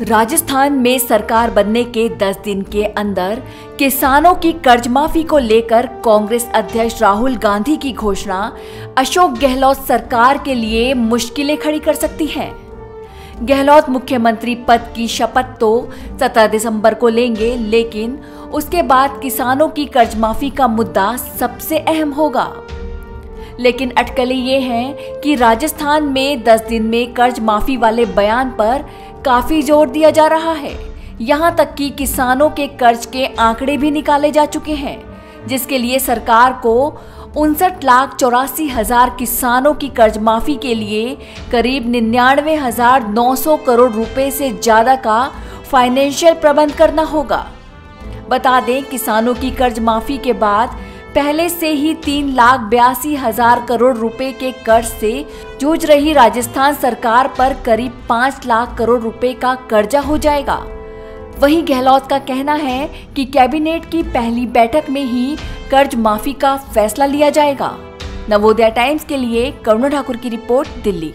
राजस्थान में सरकार बनने के 10 दिन के अंदर किसानों की कर्ज माफ़ी को लेकर कांग्रेस अध्यक्ष राहुल गांधी की घोषणा, अशोक गहलोत सरकार के लिए मुश्किलें खड़ी कर सकती है। गहलोत मुख्यमंत्री पद की शपथ तो 17 दिसंबर को लेंगे, लेकिन उसके बाद किसानों की कर्ज माफ़ी का मुद्दा सबसे अहम होगा। लेकिन अटकलें ये हैं कि राजस्थान में 10 दिन में कर्ज माफ़ी वाले बयान पर काफ़ी ज़ोर दिया जा रहा है। यहाँ तक कि किसानों के कर्ज के आंकड़े भी निकाले जा चुके हैं, जिसके लिए सरकार को उनसठ लाख चौरासी हज़ार किसानों की कर्ज माफ़ी के लिए करीब निन्यानवे हज़ार नौ सौ करोड़ रुपए से ज़्यादा का फाइनेंशियल प्रबंध करना होगा। बता दें, किसानों की कर्ज माफ़ी के बाद पहले से ही तीन लाख बयासी हज़ार करोड़ रुपए के कर्ज से जूझ रही राजस्थान सरकार पर करीब पाँच लाख करोड़ रुपए का कर्जा हो जाएगा। वहीं गहलोत का कहना है कि कैबिनेट की पहली बैठक में ही कर्ज माफ़ी का फैसला लिया जाएगा। नवोदय टाइम्स के लिए करुणा ठाकुर की रिपोर्ट, दिल्ली।